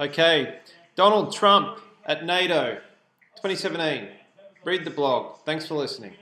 Okay, Donald Trump at NATO 2017. Read the blog. Thanks for listening.